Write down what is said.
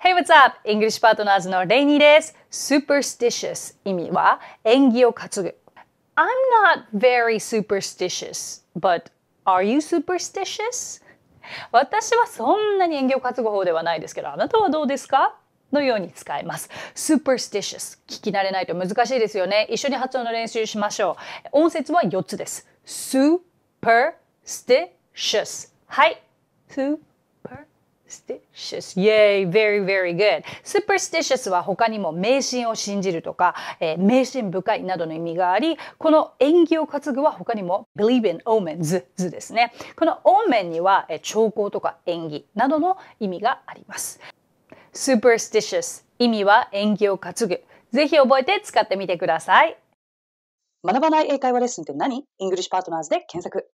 Hey, what's up? English Partners のレイニーです。superstitious 意味は縁起を担ぐ。I'm not very superstitious, but are you superstitious? 私はそんなに縁起を担ぐ方ではないですけど、あなたはどうですかのように使います。superstitious 聞き慣れないと難しいですよね。一緒に発音の練習しましょう。音節は4つです。superstitious はい。Superstitious Yay, very, very good. Superstitious は他にも迷信を信じるとか、えー、迷信深いなどの意味があり、この縁起を担ぐは他にも believe in omens 図ですね。この omen には、えー、兆候とか縁起などの意味があります。superstitious 意味は縁起を担ぐ。ぜひ覚えて使ってみてください。学ばない英会話レッスンって何 ?English Partners で検索。